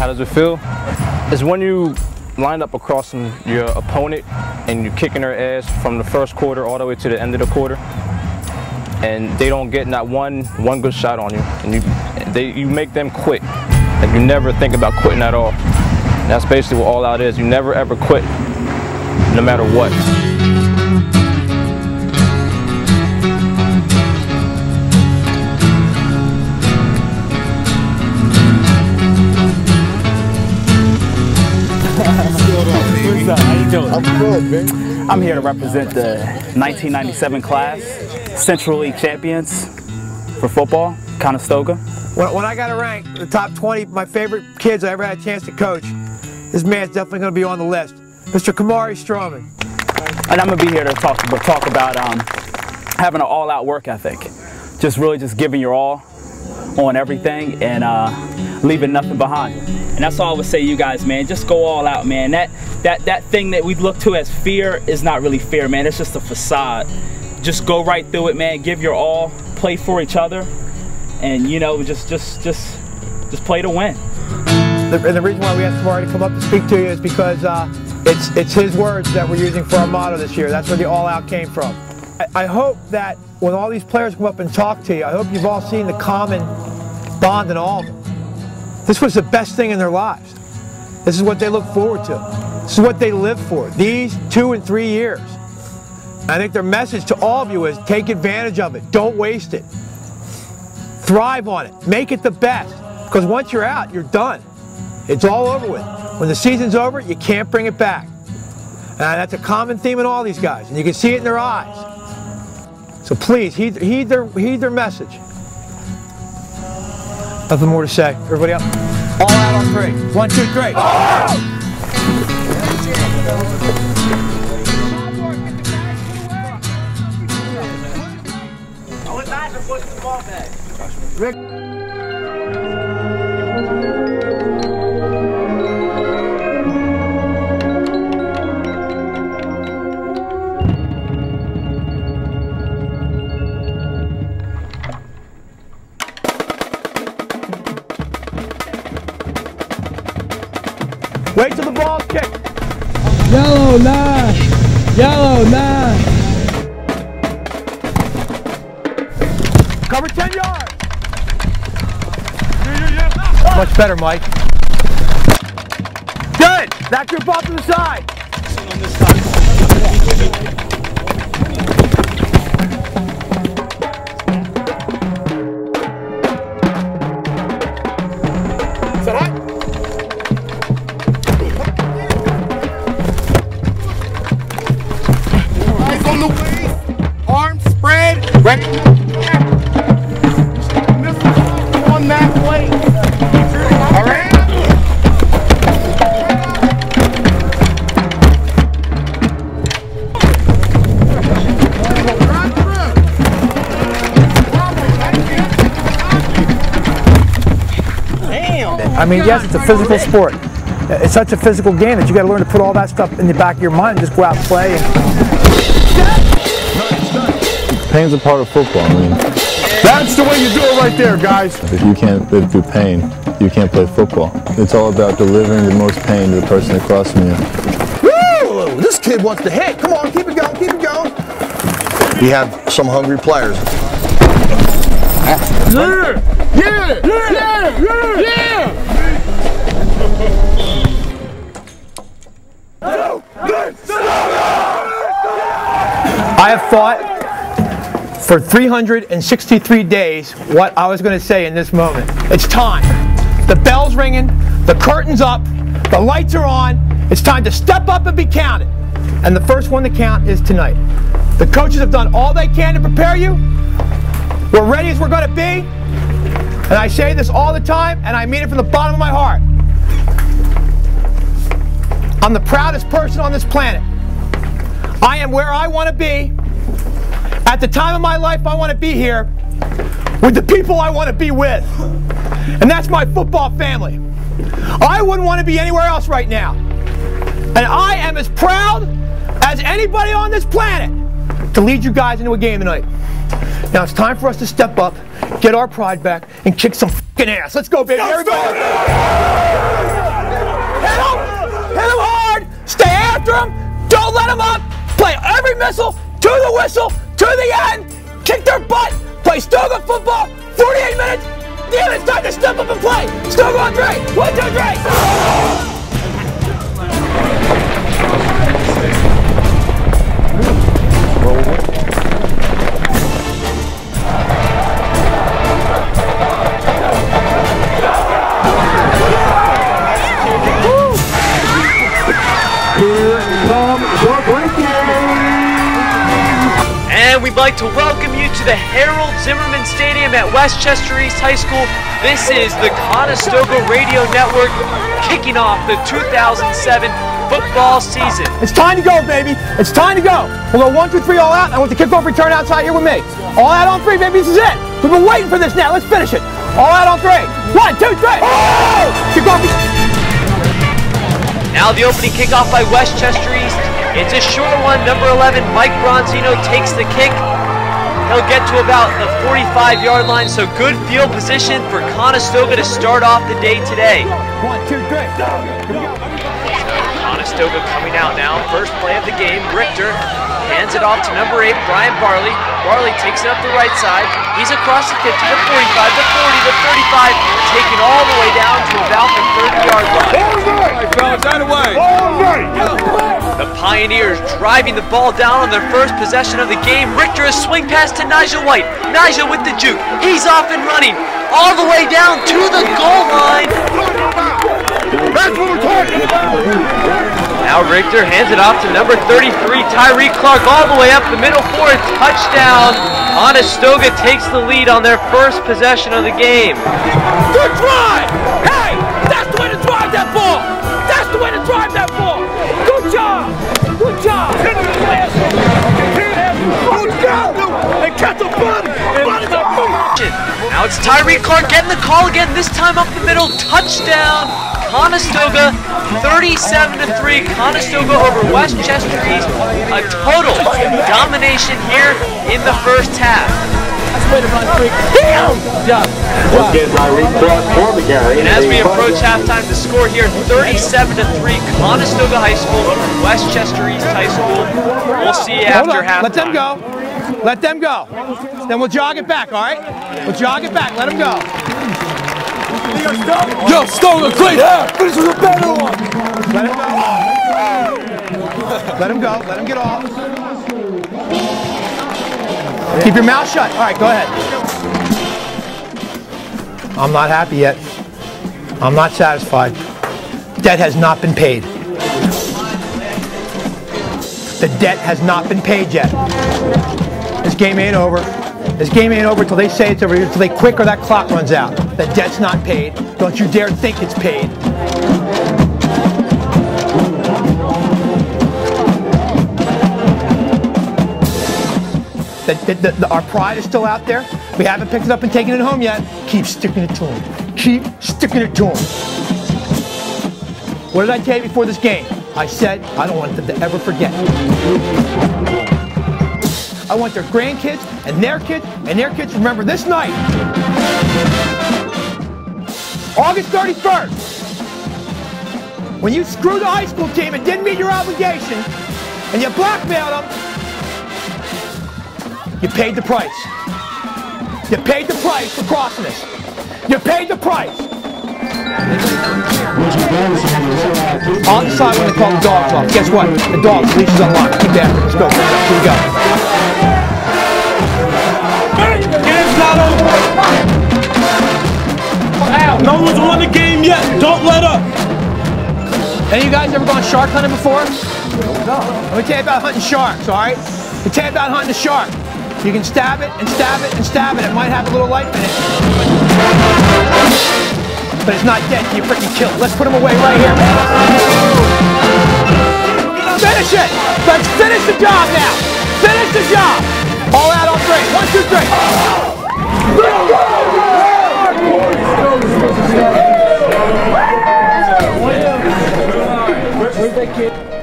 How does it feel? It's when you line up across from your opponent and you're kicking their ass from the first quarter all the way to the end of the quarter and they don't get not one one good shot on you and you they you make them quit. Like you never think about quitting at all. And that's basically what all out is. You never ever quit no matter what I'm good, man. I'm here to represent the 1997 class, Central League champions for football, Conestoga. When, when I got to rank the top 20 my favorite kids I ever had a chance to coach, this man's definitely going to be on the list. Mr. Kamari Stroman. And I'm going to be here to talk, talk about um, having an all-out work ethic. Just really just giving your all on everything and uh, leaving nothing behind. And that's all I would say you guys, man. Just go all out, man. That that that thing that we look to as fear is not really fear, man. It's just a facade. Just go right through it, man. Give your all. Play for each other, and you know, just just just just play to win. And the reason why we asked Kamari to come up to speak to you is because uh, it's it's his words that we're using for our motto this year. That's where the all out came from. I hope that when all these players come up and talk to you, I hope you've all seen the common bond in all of them. This was the best thing in their lives. This is what they look forward to. This is what they live for. These two and three years. I think their message to all of you is take advantage of it. Don't waste it. Thrive on it. Make it the best. Because once you're out, you're done. It's all over with. When the season's over, you can't bring it back. And that's a common theme in all these guys. And you can see it in their eyes. So please, heed, heed, their, heed their message. Nothing more to say. Everybody up. All out on three. One, two, three. Oh! Rick. Wait till the ball's kicked. Yellow nine. Yellow nine. Cover 10 yards. Much better, Mike. Good. Back your ball to the side. I mean, yes, it's a physical sport. It's such a physical game that you got to learn to put all that stuff in the back of your mind and just go out and play. Pain's a part of football. I mean, That's the way you do it right there, guys. if you can't live through pain, you can't play football. It's all about delivering the most pain to the person across from you. Woo! This kid wants to hit. Come on, keep it going, keep it going. We have some hungry players. Yeah! Yeah! Yeah! Yeah! Yeah! I have thought for 363 days what I was going to say in this moment. It's time. The bell's ringing, the curtain's up, the lights are on. It's time to step up and be counted. And the first one to count is tonight. The coaches have done all they can to prepare you. We're ready as we're going to be. And I say this all the time, and I mean it from the bottom of my heart. I'm the proudest person on this planet. I am where I want to be. At the time of my life, I want to be here with the people I want to be with. And that's my football family. I wouldn't want to be anywhere else right now. And I am as proud as anybody on this planet to lead you guys into a game tonight. Now it's time for us to step up, get our pride back, and kick some fucking ass. Let's go, baby. Everybody. Hit him! Hit him hard! Stay after him! Don't let him up! Play every missile to the whistle, to the end! Kick their butt! Play Stoga football! 48 minutes! Damn, it's time to step up and play! Stoga on three! One, two, three! And we'd like to welcome you to the Harold Zimmerman Stadium at Westchester East High School. This is the Conestoga Radio Network kicking off the 2007 football season. It's time to go, baby. It's time to go. We'll go one, two, three, all out. I want the kickoff return outside here with me. All out on three, baby. This is it. We've been waiting for this now. Let's finish it. All out on three. One, two, three. Oh! Kickoff. Now the opening kickoff by Westchester East. It's a short one. Number 11, Mike Bronzino takes the kick. He'll get to about the 45 yard line, so good field position for Conestoga to start off the day today. One, two, three. Conestoga coming out now. First play of the game. Richter hands it off to number 8, Brian Barley. Barley takes it up the right side. He's across the 50, the 45, the 40, the 35, taking all the way down to about Pioneers driving the ball down on their first possession of the game. Richter a swing pass to Nigel White. Nigel with the juke. He's off and running all the way down to the goal line. That's what we're talking about. Now Richter hands it off to number 33, Tyree Clark, all the way up the middle for a touchdown. Conestoga takes the lead on their first possession of the game. Good drive! Hey! That's the way to drive that ball! That's the way to drive that ball! Again, this time up the middle, touchdown. Conestoga 37 to 3. Conestoga over Westchester East. A total domination here in the first half. And as we approach halftime, the score here 37 to 3. Conestoga High School over Westchester East High School. We'll see after halftime. Let them go. Let them go. Then we'll jog it back, all right? We'll jog it back. Let them go. Yo, Stoner, great half. This is a better one. Let him go. Let him go. Let him get off. Keep your mouth shut. All right, go ahead. I'm not happy yet. I'm not satisfied. Debt has not been paid. The debt has not been paid yet. This game ain't over. This game ain't over until they say it's over, until they quick or that clock runs out. The debt's not paid. Don't you dare think it's paid. that, that, that- our pride is still out there. We haven't picked it up and taken it home yet. Keep sticking it to them. Keep sticking it to them. What did I tell you before this game? I said I don't want them to ever forget. I want their grandkids and their kids and their kids to remember this night, August 31st, when you screwed the high school team and didn't meet your obligation, and you blackmailed them, you paid the price. You paid the price for crossing us. You paid the price. On the side when they call the dogs off. Guess what? The dogs, leash is unlocked. Keep after. Let's go. Here we go. No one's won the game yet. Don't let up. Any of you guys ever gone shark hunting before? No. Let me tell you about hunting sharks, all right? Let me tell you about hunting a shark. You can stab it and stab it and stab it. It might have a little life in it. But it's not dead. You freaking kill it. Let's put him away right here. Finish it. Let's finish the job now. Finish the job. All out on three. One, two, three. Thank it.